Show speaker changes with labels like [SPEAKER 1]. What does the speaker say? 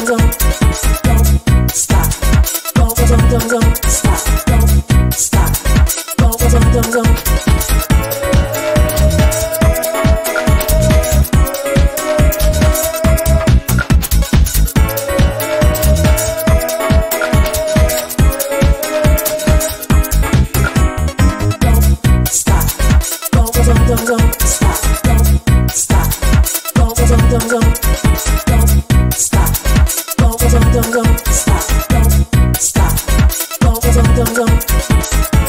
[SPEAKER 1] razão don't